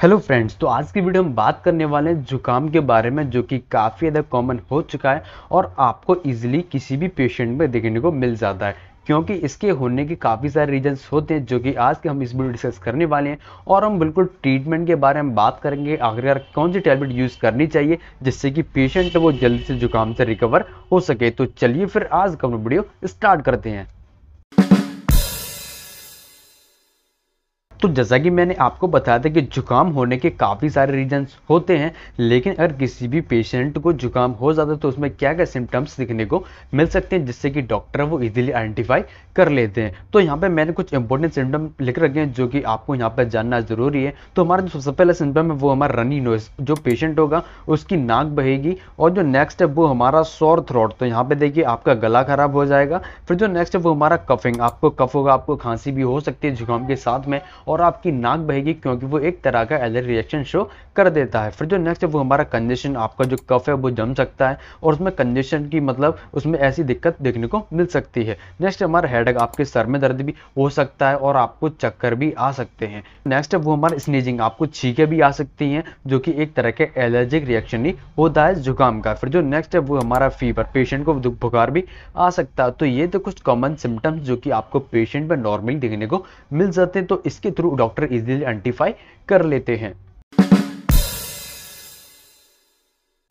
Hello friends तो आज की वीडियो हम बात करने वाले हैं जुकाम के बारे में, जो कि काफ़ी ज़्यादा कॉमन हो चुका है और आपको इजीली किसी भी पेशेंट में देखने को मिल जाता है। क्योंकि इसके होने के काफ़ी सारे रीजंस होते हैं, जो कि आज के हम इस वीडियो डिस्कस करने वाले हैं। और हम बिल्कुल ट्रीटमेंट के बारे में बात करेंगे, आखिरकार कौन सी टैबलेट यूज़ करनी चाहिए, जिससे कि पेशेंट वो जल्दी से जुकाम से रिकवर हो सके। तो चलिए फिर आज का वीडियो स्टार्ट करते हैं। तो जैसा कि मैंने आपको बताया था कि जुकाम होने के काफ़ी सारे रीजंस होते हैं, लेकिन अगर किसी भी पेशेंट को जुकाम हो जाता है तो उसमें क्या क्या सिम्टम्स दिखने को मिल सकते हैं, जिससे कि डॉक्टर वो इजीली आइडेंटिफाई कर लेते हैं। तो यहाँ पे मैंने कुछ इंपॉर्टेंट सिम्टम लिख रखे हैं, जो कि आपको यहाँ पर जानना ज़रूरी है। तो हमारा जो सबसे पहला सिम्टम है, वो हमारा रनी नोइस जो पेशेंट होगा, उसकी नाक बहेगी और जो नेक्स्ट है, वो हमारा सौर थ्रोट तो यहाँ पे देखिए, आपका गला खराब हो जाएगा। फिर जो नेक्स्ट है, वो हमारा कफिंग आपको कफ होगा, आपको खांसी भी हो सकती है जुकाम के साथ में। और आपकी नाक बहेगी क्योंकि वो एक तरह का एलर्जी रिएक्शन शो कर देता है। फिर जो नेक्स्ट है, वो हमारा कंजेशन आपका जो कफ है, वो जम सकता है और उसमें कंजेशन की मतलब उसमें ऐसी दिक्कत देखने को मिल सकती है। नेक्स्ट हमारा हेड आपके सर में दर्द भी हो सकता है और आपको चक्कर भी आ सकते हैं। नेक्स्ट है, वो हमारा स्नीजिंग आपको छीके भी आ सकती हैं, जो कि एक तरह के एलर्जिक रिएक्शन ही होता है जुकाम का। फिर जो नेक्स्ट है, वो हमारा फीवर पेशेंट को बुखार भी आ सकता है। तो ये तो कुछ कॉमन सिम्टम्स जो कि आपको पेशेंट में नॉर्मली देखने को मिल जाते हैं। तो इसके थ्रू डॉक्टर इजिली आइडेंटिफाई कर लेते हैं।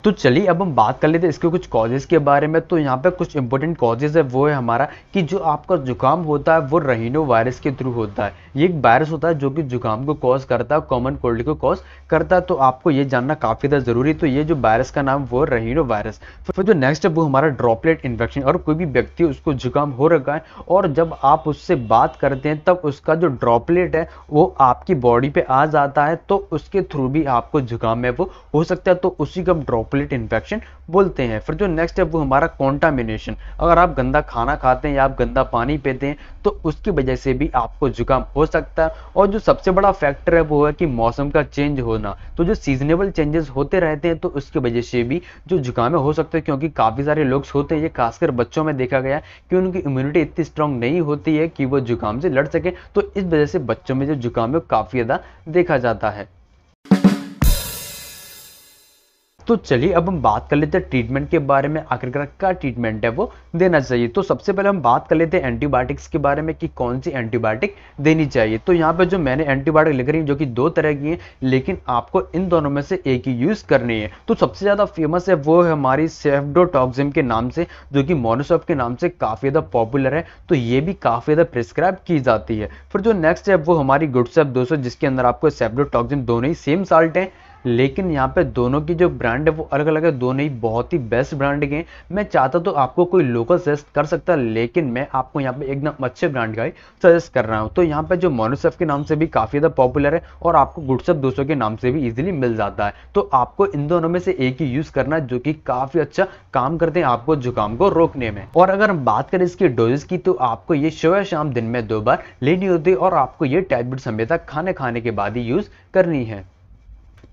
तो चलिए, अब हम बात कर लेते हैं इसके कुछ कॉजेज़ के बारे में। तो यहाँ पे कुछ इंपॉर्टेंट कॉजेज़ है, वो है हमारा कि जो आपका जुकाम होता है, वो रहीनो वायरस के थ्रू होता है। ये एक वायरस होता है जो कि जुकाम को कॉज करता है कॉमन कोल्ड को कॉज करता है। तो आपको ये जानना काफ़ी ज़्यादा ज़रूरी तो ये जो वायरस का नाम, वो रहीनो वायरस फिर जो नेक्स्ट है, वो हमारा ड्रॉपलेट इन्फेक्शन और कोई भी व्यक्ति उसको जुकाम हो रखा है और जब आप उससे बात करते हैं, तब उसका जो ड्रॉपलेट है, वो आपकी बॉडी पे आ जाता है। तो उसके थ्रू भी आपको जुकाम है, वो हो सकता है। तो उसी का ड्रॉप ड्रॉपलेट इन्फेक्शन बोलते हैं। फिर जो नेक्स्ट है, वो हमारा कॉन्टामिनेशन अगर आप गंदा खाना खाते हैं या आप गंदा पानी पीते हैं तो उसकी वजह से भी आपको जुकाम हो सकता है। और जो सबसे बड़ा फैक्टर है, वो है कि मौसम का चेंज होना। तो जो सीजनेबल चेंजेस होते रहते हैं तो उसकी वजह से भी जो जुकाम हो सकते हैं, क्योंकि काफ़ी सारे लोग होते हैं, ये खासकर बच्चों में देखा गया कि उनकी इम्यूनिटी इतनी स्ट्रांग नहीं होती है कि वो जुकाम से लड़ सके। तो इस वजह से बच्चों में जो जुकाम है काफ़ी ज़्यादा देखा जाता है। तो चलिए अब हम बात कर लेते हैं ट्रीटमेंट के बारे में आखिरकार क्या ट्रीटमेंट है वो देना चाहिए। तो सबसे पहले हम बात कर लेते हैं एंटीबायोटिक्स के बारे में कि कौन सी एंटीबायोटिक देनी चाहिए। तो यहाँ पर जो मैंने एंटीबायोटिक लिख रही है, जो कि दो तरह की है, लेकिन आपको इन दोनों में से एक ही यूज़ करनी है। तो सबसे ज़्यादा फ़ेमस है वो है हमारी सेफ्डोटॉक्सिम के नाम से, जो कि मोनोसॉप के नाम से काफ़ी ज़्यादा पॉपुलर है। तो ये भी काफ़ी ज़्यादा प्रिस्क्राइब की जाती है। फिर जो नेक्स्ट है वो हमारी गुडसेप दो जिसके अंदर आपको सेफ्डोटॉक्सिम दोनों ही सेम साल्ट है। लेकिन यहाँ पे दोनों की जो ब्रांड है, वो अलग अलग है। दोनों ही बहुत ही बेस्ट ब्रांड के हैं। मैं चाहता तो आपको कोई लोकल सजेस्ट कर सकता, लेकिन मैं आपको यहाँ पे एकदम अच्छे ब्रांड का ही सजेस्ट कर रहा हूँ। तो यहाँ पे जो मोनोसेफ के नाम से भी काफ़ी ज़्यादा पॉपुलर है और आपको गुडसेफ दो के नाम से भी इजिली मिल जाता है। तो आपको इन दोनों में से एक ही यूज़ करना है, जो कि काफ़ी अच्छा काम करते हैं आपको जुकाम को रोकने में। और अगर हम बात करें इसकी डोजेस की तो आपको ये सुबह शाम दिन में दो बार लेनी होती है और आपको ये टैबलेट समेत खाने खाने के बाद ही यूज़ करनी है।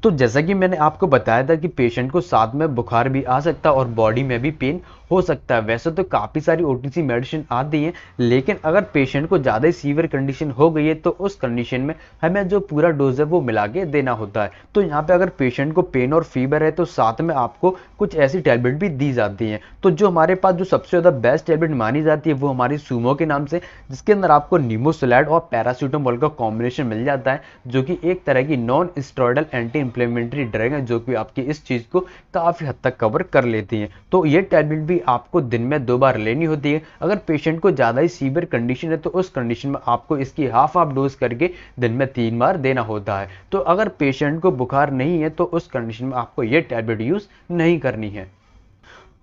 तो जैसा कि मैंने आपको बताया था कि पेशेंट को साथ में बुखार भी आ सकता है और बॉडी में भी पेन हो सकता है। वैसे तो काफ़ी सारी ओटीसी मेडिसिन आती है, लेकिन अगर पेशेंट को ज़्यादा ही सीवियर कंडीशन हो गई है तो उस कंडीशन में हमें जो पूरा डोज है वो मिला के देना होता है। तो यहाँ पे अगर पेशेंट को पेन और फीवर है तो साथ में आपको कुछ ऐसी टैबलेट भी दी जाती हैं। तो जो हमारे पास जो सबसे ज़्यादा बेस्ट टैबलेट मानी जाती है, वो हमारी सूमो के नाम से, जिसके अंदर आपको नीमोसोलैड और पैरासीटामोल का कॉम्बिनेशन मिल जाता है, जो कि एक तरह की non steroidal anti inflammatory drug है जो कि आपकी इस चीज़ को काफ़ी हद तक कवर कर लेती है। तो ये टैबलेट भी आपको दिन में दो बार लेनी होती है। अगर पेशेंट को ज़्यादा ही सीवियर कंडीशन है तो उस कंडीशन में आपको इसकी हाफ़ हाफ़ डोज करके दिन में तीन बार देना होता है। तो अगर पेशेंट को बुखार नहीं है तो उस कंडीशन में आपको ये टैबलेट यूज़ नहीं करनी है।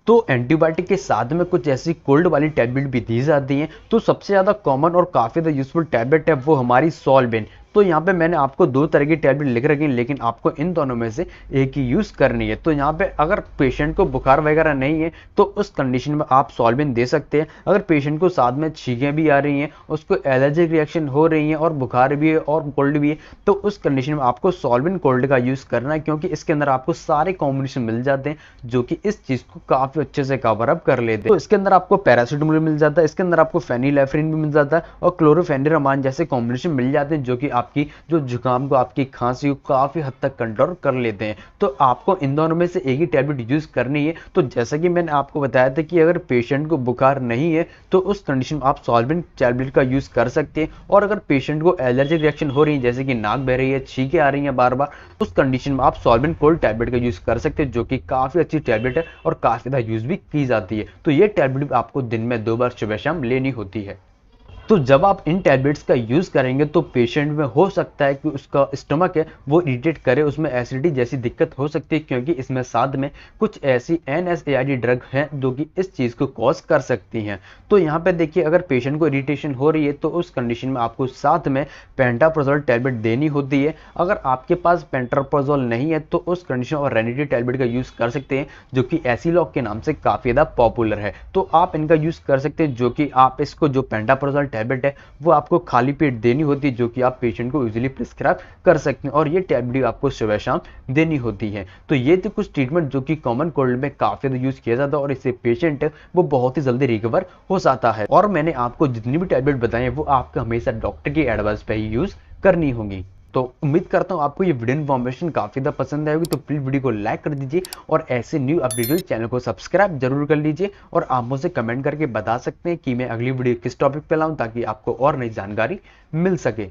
तो एंटीबायोटिक के साथ में कुछ ऐसी कोल्ड वाली टैबलेट भी दी जाती हैं। तो सबसे ज़्यादा कॉमन और काफ़ी ज़्यादा यूजफुल टैबलेट है, वो हमारी सॉल्वेन तो यहाँ पे मैंने आपको दो तरह की टैबलेट लिख रखी है, लेकिन आपको इन दोनों में से एक ही यूज़ करनी है। तो यहाँ पे अगर पेशेंट को बुखार वगैरह नहीं है तो उस कंडीशन में आप सॉल्विन दे सकते हैं। अगर पेशेंट को साथ में छीकें भी आ रही हैं, उसको एलर्जिक रिएक्शन हो रही है और बुखार भी है और कोल्ड भी है तो उस कंडीशन में आपको सॉल्विन कोल्ड का यूज़ करना है, क्योंकि इसके अंदर आपको सारे कॉम्बिनेशन मिल जाते हैं, जो कि इस चीज़ को काफ़ी अच्छे से कवर अप कर लेते हैं। तो इसके अंदर आपको पैरासिटामोल मिल जाता है, इसके अंदर आपको फेनिलेफ्रिन भी मिल जाता है और क्लोरोफेनिरामान जैसे कॉम्बिनेशन मिल जाते हैं, जो कि आपकी, जो जुकाम को, आपकी खांसी को काफ़ी हद तक कंट्रोल कर लेते हैं। तो आपको इन दोनों में से एक ही टैबलेट यूज़ करनी है। तो जैसा कि मैंने आपको बताया था कि अगर पेशेंट को बुखार नहीं है तो उस कंडीशन में आप सॉल्वेंट टैबलेट का यूज़ कर सकते हैं। और अगर पेशेंट को एलर्जिक रिएक्शन हो रही है, जैसे कि नाक बह रही है, छीके आ रही है बार बार उस कंडीशन में आप सॉल्वेंट कोल्ड टैबलेट का यूज़ कर सकते हैं, जो कि काफ़ी अच्छी टैबलेट है और काफ़ी ज़्यादा यूज़ भी की जाती है। तो ये टैबलेट आपको दिन में दो बार सुबह शाम लेनी होती है। तो जब आप इन टैबलेट्स का यूज़ करेंगे तो पेशेंट में हो सकता है कि उसका स्टमक है, वो इरिटेट करे, उसमें एसिडिटी जैसी दिक्कत हो सकती है, क्योंकि इसमें साथ में कुछ ऐसी एनएसएआईडी ड्रग हैं, जो कि इस चीज़ को कॉज कर सकती हैं। तो यहाँ पे देखिए, अगर पेशेंट को इरिटेशन हो रही है तो उस कंडीशन में आपको साथ में पेंटाप्रोजोल टैबलेट देनी होती है। अगर आपके पास पेंटाप्रोजोल नहीं है तो उस कंडीशन और रेनिटी टैबलेट का यूज़ कर सकते हैं, जो कि एसीलॉक के नाम से काफ़ी ज़्यादा पॉपुलर है। तो आप इनका यूज़ कर सकते हैं, जो कि आप इसको जो पेंटाप्रोजोल टैबलेट है, वो आपको खाली पेट देनी होती है, जो कि आप पेशेंट को इजीली प्रिस्क्राइब कर सकते हैं, और ये टैबलेट आपको सुबह शाम देनी होती है। तो ये तो कुछ ट्रीटमेंट जो कि कॉमन कोल्ड में काफ़ी यूज़ किया जाता है, और इससे पेशेंट वो बहुत ही जल्दी रिकवर हो जाता है। और मैंने आपको जितनी भी टैबलेट बताए वो आपको हमेशा डॉक्टर की एडवाइस पर ही यूज़ करनी होगी। तो उम्मीद करता हूँ आपको ये वीडियो इन्फॉर्मेशन काफ़ी ज़्यादा पसंद आएगी तो प्लीज़ वीडियो को लाइक कर दीजिए और ऐसे न्यू अपडेट चैनल को सब्सक्राइब ज़रूर कर लीजिए और आप मुझे कमेंट करके बता सकते हैं कि मैं अगली वीडियो किस टॉपिक पर लाऊं ताकि आपको और नई जानकारी मिल सके।